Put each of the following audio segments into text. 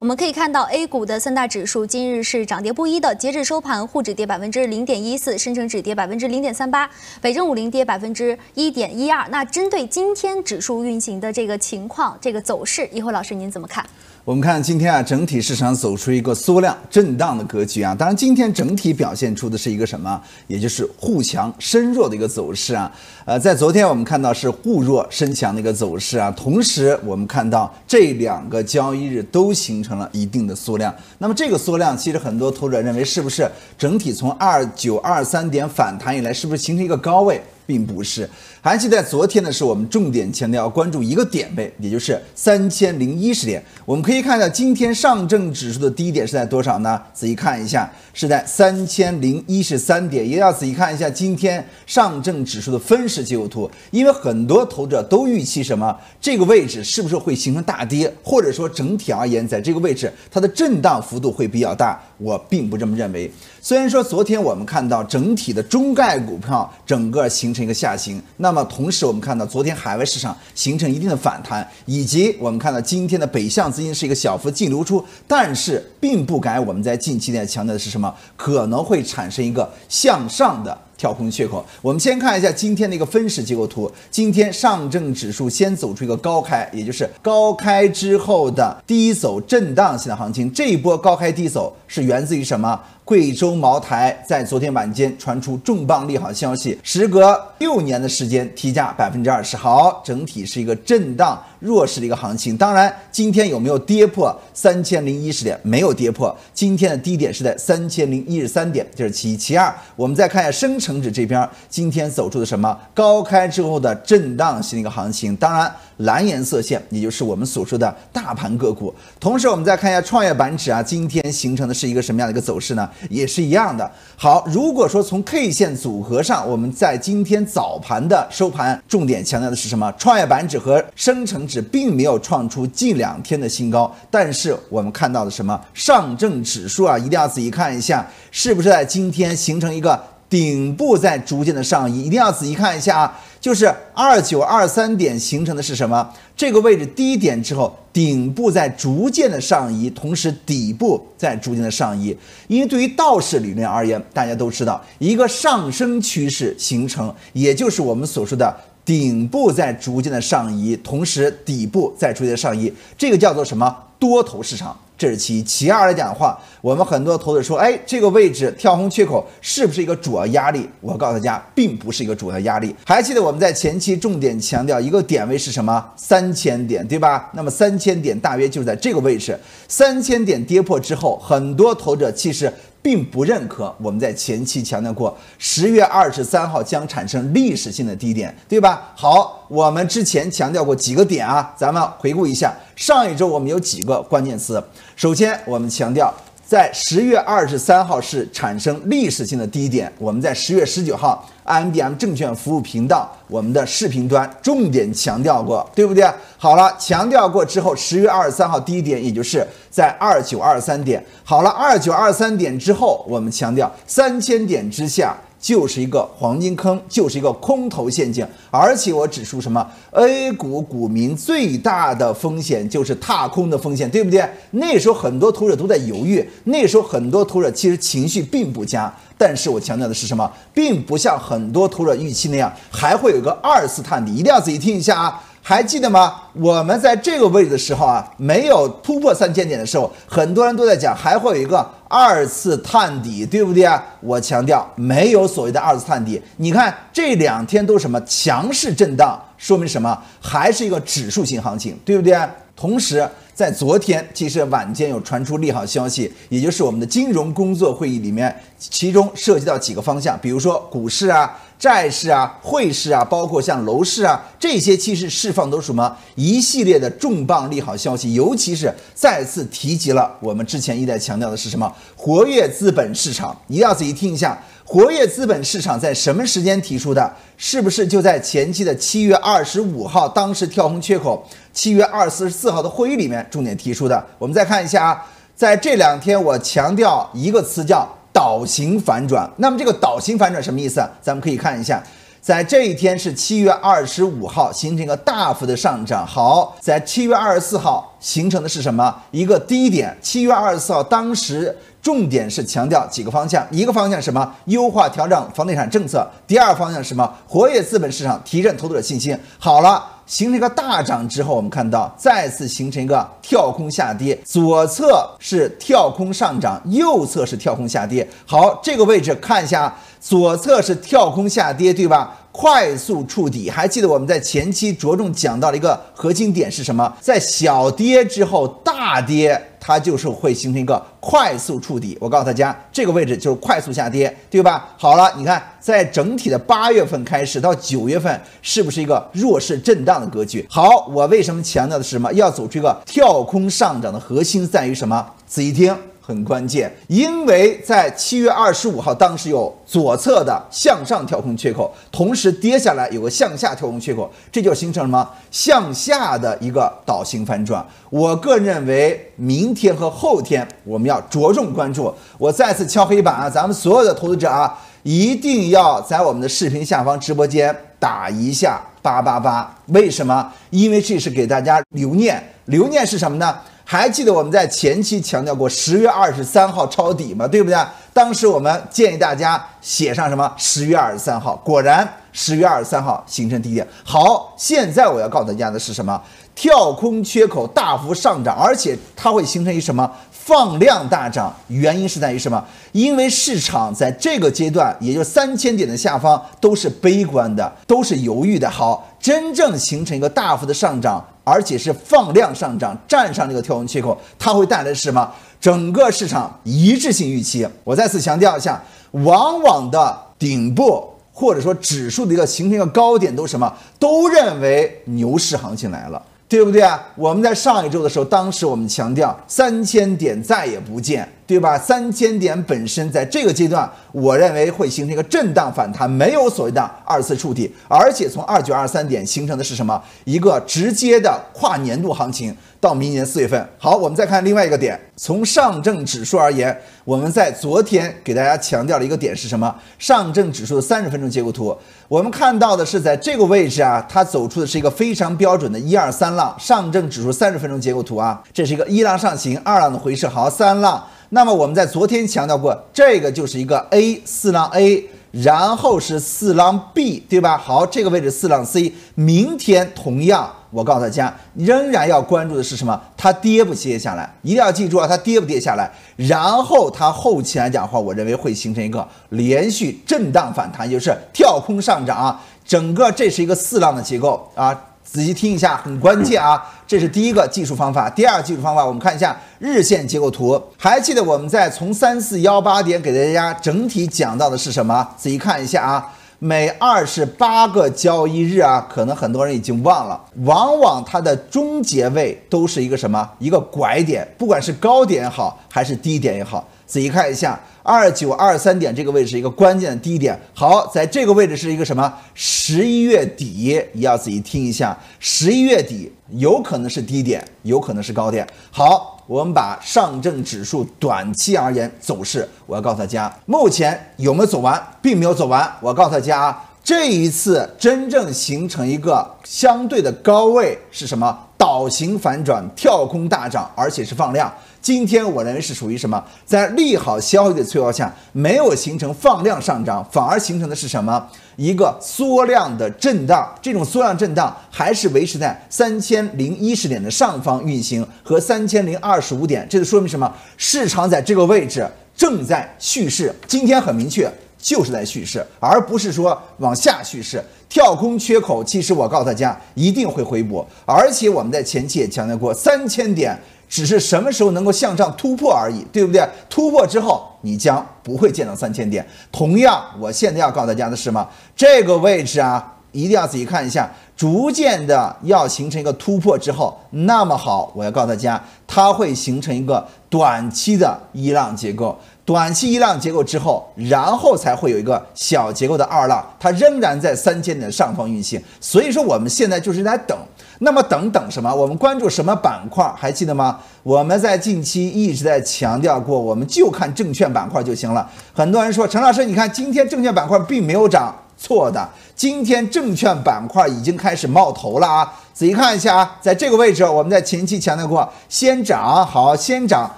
我们可以看到，A 股的三大指数今日是涨跌不一的。截至收盘，沪指跌百分之零点一四，深成指跌百分之零点三八，北证五零跌百分之一点一二。那针对今天指数运行的这个情况，这个走势，一会老师您怎么看？我们看今天啊，整体市场走出一个缩量震荡的格局啊。当然，今天整体表现出的是一个什么？也就是互强深弱的一个走势啊。呃，在昨天我们看到是互弱深强的一个走势啊。同时，我们看到这两个交易日都形成了一定的缩量。那么这个缩量，其实很多投资者认为是不是整体从二九二三点反弹以来，是不是形成一个高位？并不是，还记得昨天呢，是我们重点强调要关注一个点位，也就是三千零一十点。我们可以看到，今天上证指数的低点是在多少呢？仔细看一下，是在三千零一十三点。也要仔细看一下今天上证指数的分时结构图，因为很多投资者都预期什么？这个位置是不是会形成大跌？或者说整体而言，在这个位置它的震荡幅度会比较大？我并不这么认为。虽然说昨天我们看到整体的中概股票整个形成一个下行，那么同时我们看到昨天海外市场形成一定的反弹，以及我们看到今天的北向资金是一个小幅净流出，但是并不改我们在近期内强调的是什么？可能会产生一个向上的。跳空缺口，我们先看一下今天的一个分时结构图。今天上证指数先走出一个高开，也就是高开之后的低走震荡性的行情。这一波高开低走是源自于什么？贵州茅台在昨天晚间传出重磅利好消息，时隔六年的时间提价百分之二十。好，整体是一个震荡弱势的一个行情。当然，今天有没有跌破三千零一十点？没有跌破，今天的低点是在三千零一十三点，这是其一。其二，我们再看一下深成指这边，今天走出的什么？高开之后的震荡型的一个行情。当然。蓝颜色线，也就是我们所说的大盘个股。同时，我们再看一下创业板指啊，今天形成的是一个什么样的一个走势呢？也是一样的。好，如果说从 K 线组合上，我们在今天早盘的收盘，重点强调的是什么？创业板指和深成指并没有创出近两天的新高，但是我们看到的什么？上证指数啊，一定要仔细看一下，是不是在今天形成一个顶部在逐渐的上移？一定要仔细看一下啊。就是二九二三点形成的是什么？这个位置低点之后，顶部在逐渐的上移，同时底部在逐渐的上移。因为对于道氏理论而言，大家都知道，一个上升趋势形成，也就是我们所说的顶部在逐渐的上移，同时底部在逐渐的上移，这个叫做什么？多头市场。这是其一，其二来讲的话，我们很多投资者说，哎，这个位置跳空缺口是不是一个主要压力？我告诉大家，并不是一个主要压力。还记得我们在前期重点强调一个点位是什么？三千点，对吧？那么三千点大约就是在这个位置，三千点跌破之后，很多投资者其实。并不认可，我们在前期强调过，十月二十三号将产生历史性的低点，对吧？好，我们之前强调过几个点啊，咱们回顾一下，上一周我们有几个关键词，首先我们强调。在十月二十三号是产生历史性的低点，我们在十月十九号 IMDM 证券服务频道我们的视频端重点强调过，对不对？好了，强调过之后，十月二十三号低点也就是在二九二三点。好了，二九二三点之后，我们强调三千点之下。就是一个黄金坑，就是一个空头陷阱，而且我指出什么？A 股股民最大的风险就是踏空的风险，对不对？那时候很多投资者都在犹豫，那时候很多投资者其实情绪并不佳，但是我强调的是什么？并不像很多投资者预期那样，还会有个二次探底，一定要仔细听一下啊！还记得吗？我们在这个位置的时候啊，没有突破三千点的时候，很多人都在讲还会有一个二次探底，对不对啊？我强调没有所谓的二次探底。你看这两天都什么强势震荡，说明什么？还是一个指数型行情，对不对？同时，在昨天其实晚间有传出利好消息，也就是我们的金融工作会议里面，其中涉及到几个方向，比如说股市啊。债市啊，汇市啊，包括像楼市啊，这些其实释放都是什么一系列的重磅利好消息，尤其是再次提及了我们之前一再强调的是什么活跃资本市场，一定要仔细听一下，活跃资本市场在什么时间提出的？是不是就在前期的七月二十五号，当时跳空缺口，七月二十四号的会议里面重点提出的？我们再看一下啊，在这两天我强调一个词叫。倒型反转，那么这个倒型反转什么意思啊？咱们可以看一下，在这一天是七月二十五号，形成一个大幅的上涨。好，在七月二十四号形成的是什么？一个低点。七月二十四号当时重点是强调几个方向，一个方向什么？优化调整房地产政策。第二方向是什么？活跃资本市场，提振投资者信心。好了。形成一个大涨之后，我们看到再次形成一个跳空下跌，左侧是跳空上涨，右侧是跳空下跌。好，这个位置看一下，左侧是跳空下跌，对吧？快速触底。还记得我们在前期着重讲到了一个核心点是什么？在小跌之后大跌。它就是会形成一个快速触底，我告诉大家，这个位置就是快速下跌，对吧？好了，你看，在整体的八月份开始到九月份，是不是一个弱势震荡的格局？好，我为什么强调的是什么？要走出一个跳空上涨的核心在于什么？仔细听。很关键，因为在七月二十五号，当时有左侧的向上跳空缺口，同时跌下来有个向下跳空缺口，这就形成什么向下的一个倒形反转。我个人认为，明天和后天我们要着重关注。我再次敲黑板啊，咱们所有的投资者啊，一定要在我们的视频下方直播间打一下八八八。为什么？因为这是给大家留念，留念是什么呢？还记得我们在前期强调过十月二十三号抄底吗？对不对？当时我们建议大家写上什么？十月二十三号，果然十月二十三号形成低点。好，现在我要告诉大家的是什么？跳空缺口大幅上涨，而且它会形成一什么？放量大涨。原因是在于什么？因为市场在这个阶段，也就三千点的下方都是悲观的，都是犹豫的。好，真正形成一个大幅的上涨。而且是放量上涨，站上这个跳空缺口，它会带来什么？整个市场一致性预期。我再次强调一下，往往的顶部或者说指数的一个形成一个高点，都什么？都认为牛市行情来了。对不对啊？我们在上一周的时候，当时我们强调三千点再也不见，对吧？三千点本身在这个阶段，我认为会形成一个震荡反弹，没有所谓的二次触底，而且从二九二三点形成的是什么？一个直接的跨年度行情。到明年四月份，好，我们再看另外一个点。从上证指数而言，我们在昨天给大家强调了一个点是什么？上证指数的三十分钟结构图，我们看到的是在这个位置啊，它走出的是一个非常标准的一二三浪。上证指数三十分钟结构图啊，这是一个一浪上行，二浪的回撤，好，三浪。那么我们在昨天强调过，这个就是一个 A 四浪 A，然后是四浪 B，对吧？好，这个位置四浪 C，明天同样。我告诉大家，仍然要关注的是什么？它跌不跌下来？一定要记住啊，它跌不跌下来？然后它后期来讲的话，我认为会形成一个连续震荡反弹，就是跳空上涨啊。整个这是一个四浪的结构啊，仔细听一下，很关键啊。这是第一个技术方法，第二个技术方法，我们看一下日线结构图。还记得我们在从三四幺八点给大家整体讲到的是什么？仔细看一下啊。每二十八个交易日啊，可能很多人已经忘了，往往它的终结位都是一个什么？一个拐点，不管是高点也好，还是低点也好。仔细看一下，二九二三点这个位置是一个关键的低点。好，在这个位置是一个什么？十一月底，你要仔细听一下，十一月底有可能是低点，有可能是高点。好，我们把上证指数短期而言走势，我要告诉大家，目前有没有走完，并没有走完。我告诉大家啊，这一次真正形成一个相对的高位是什么？倒行反转，跳空大涨，而且是放量。今天我认为是属于什么？在利好消息的催化下，没有形成放量上涨，反而形成的是什么？一个缩量的震荡。这种缩量震荡还是维持在三千零一十点的上方运行，和三千零二十五点。这就说明什么？市场在这个位置正在蓄势。今天很明确，就是在蓄势，而不是说往下蓄势。跳空缺口，其实我告诉大家，一定会回补。而且我们在前期也强调过，三千点。只是什么时候能够向上突破而已，对不对？突破之后，你将不会见到三千点。同样，我现在要告诉大家的是什么？这个位置啊，一定要仔细看一下，逐渐的要形成一个突破之后，那么好，我要告诉大家，它会形成一个短期的一浪结构。短期一浪结构之后，然后才会有一个小结构的二浪，它仍然在三千点上方运行。所以说，我们现在就是在等。那么等等什么？我们关注什么板块？还记得吗？我们在近期一直在强调过，我们就看证券板块就行了。很多人说陈老师，你看今天证券板块并没有涨，错的。今天证券板块已经开始冒头了啊！仔细看一下啊，在这个位置，我们在前期强调过，先涨好，先涨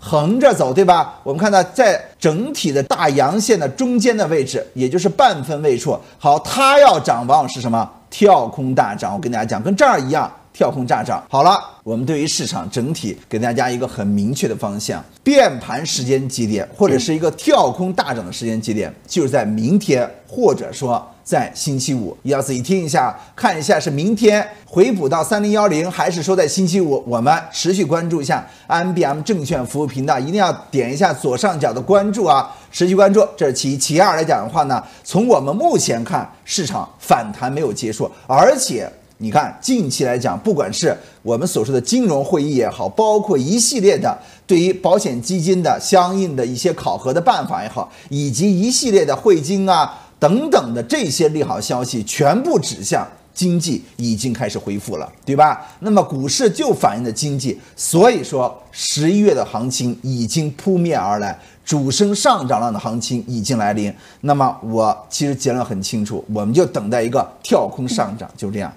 横着走，对吧？我们看到在整体的大阳线的中间的位置，也就是半分位处，好，它要涨往往是什么？跳空大涨。我跟大家讲，跟这儿一样。跳空大涨，好了，我们对于市场整体给大家一个很明确的方向，变盘时间节点或者是一个跳空大涨的时间节点，就是在明天或者说在星期五，要自己听一下，看一下是明天回补到三零幺零，还是说在星期五，我们持续关注一下 MBM 证券服务频道，一定要点一下左上角的关注啊，持续关注，这是其一。其二来讲的话呢，从我们目前看，市场反弹没有结束，而且。你看，近期来讲，不管是我们所说的金融会议也好，包括一系列的对于保险基金的相应的一些考核的办法也好，以及一系列的汇金啊等等的这些利好消息，全部指向经济已经开始恢复了，对吧？那么股市就反映的经济，所以说十一月的行情已经扑面而来，主升上涨浪的行情已经来临。那么我其实结论很清楚，我们就等待一个跳空上涨，就这样。